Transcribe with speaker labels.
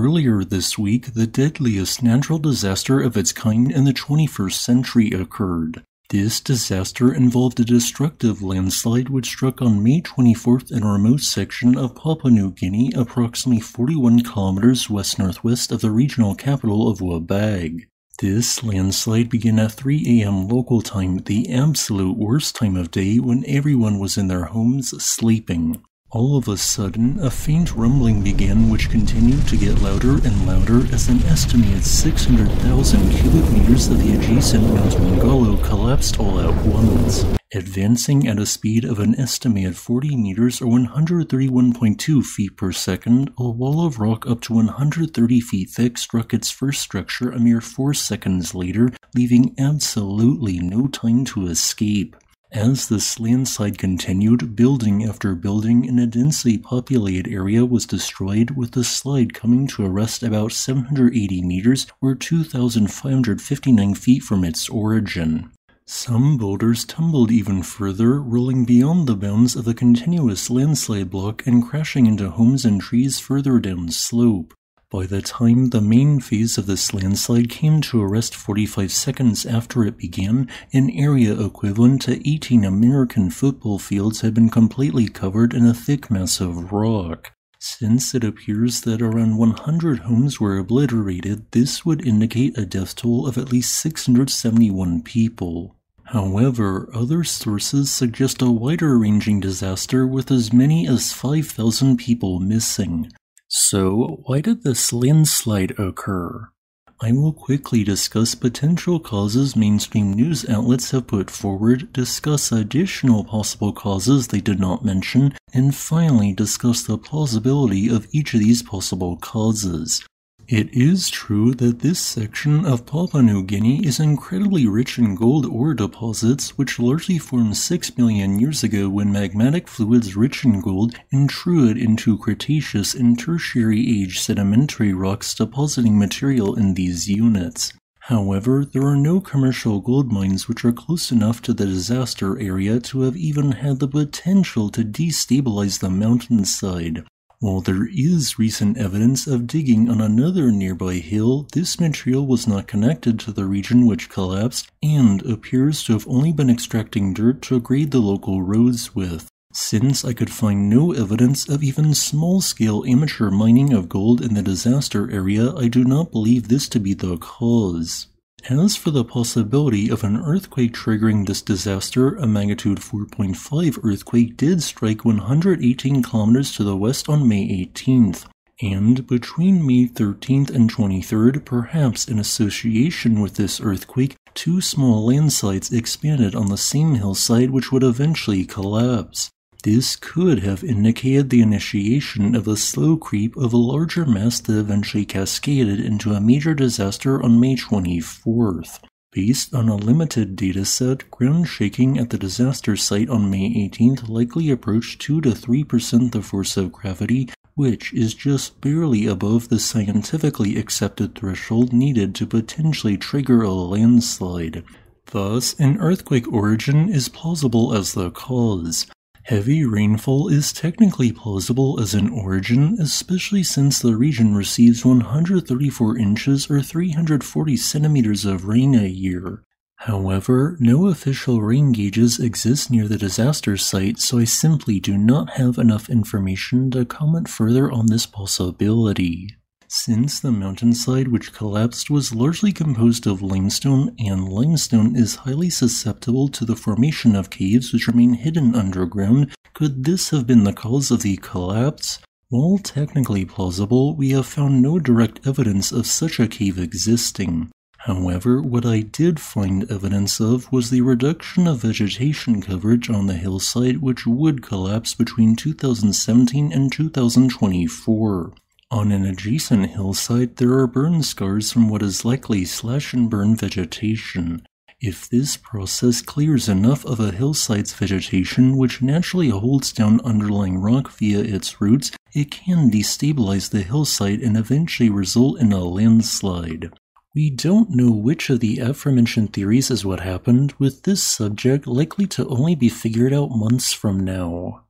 Speaker 1: Earlier this week, the deadliest natural disaster of its kind in the 21st century occurred. This disaster involved a destructive landslide which struck on May 24th in a remote section of Papua New Guinea, approximately 41 kilometers west-northwest of the regional capital of Wabag. This landslide began at 3 a.m. local time, the absolute worst time of day when everyone was in their homes sleeping. All of a sudden, a faint rumbling began which continued to get louder and louder as an estimated 600,000 cubic meters of the adjacent Mount Mungalo collapsed all at once. Advancing at a speed of an estimated 40 meters or 131.2 feet per second, a wall of rock up to 130 feet thick struck its first structure a mere 4 seconds later, leaving absolutely no time to escape. As this landslide continued, building after building in a densely populated area was destroyed, with the slide coming to a rest about 780 meters or 2,559 feet from its origin. Some boulders tumbled even further, rolling beyond the bounds of the continuous landslide block and crashing into homes and trees further down slope. By the time the main phase of this landslide came to a rest 45 seconds after it began, an area equivalent to 18 American football fields had been completely covered in a thick mass of rock. Since it appears that around 100 homes were obliterated, this would indicate a death toll of at least 671 people. However, other sources suggest a wider ranging disaster with as many as 5,000 people missing. So, why did this landslide occur? I will quickly discuss potential causes mainstream news outlets have put forward, discuss additional possible causes they did not mention, and finally discuss the plausibility of each of these possible causes. It is true that this section of Papua New Guinea is incredibly rich in gold ore deposits, which largely formed 6 million years ago when magmatic fluids rich in gold intruded into Cretaceous and Tertiary age sedimentary rocks depositing material in these units. However, there are no commercial gold mines which are close enough to the disaster area to have even had the potential to destabilize the mountainside. While there is recent evidence of digging on another nearby hill, this material was not connected to the region which collapsed and appears to have only been extracting dirt to grade the local roads with. Since I could find no evidence of even small-scale amateur mining of gold in the disaster area, I do not believe this to be the cause. As for the possibility of an earthquake triggering this disaster, a magnitude 4.5 earthquake did strike 118 kilometers to the west on May 18th, and between May 13th and 23rd, perhaps in association with this earthquake, two small landslides expanded on the same hillside which would eventually collapse. This could have indicated the initiation of a slow creep of a larger mass that eventually cascaded into a major disaster on May 24th. Based on a limited dataset, ground shaking at the disaster site on May 18th likely approached 2 to 3% the force of gravity, which is just barely above the scientifically accepted threshold needed to potentially trigger a landslide. Thus, an earthquake origin is plausible as the cause. Heavy rainfall is technically plausible as an origin, especially since the region receives 134 inches or 340 centimeters of rain a year. However, no official rain gauges exist near the disaster site, so I simply do not have enough information to comment further on this possibility. Since the mountainside which collapsed was largely composed of limestone, and limestone is highly susceptible to the formation of caves which remain hidden underground, could this have been the cause of the collapse? While technically plausible, we have found no direct evidence of such a cave existing. However, what I did find evidence of was the reduction of vegetation coverage on the hillside which would collapse between 2017 and 2024. On an adjacent hillside, there are burn scars from what is likely slash and burn vegetation. If this process clears enough of a hillside's vegetation, which naturally holds down underlying rock via its roots, it can destabilize the hillside and eventually result in a landslide. We don't know which of the aforementioned theories is what happened, with this subject likely to only be figured out months from now.